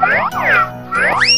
Wow.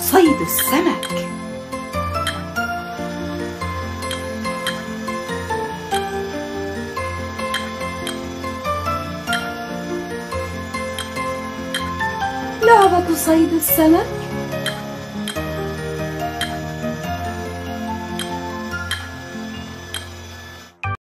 صيد السمك لعبة صيد السمك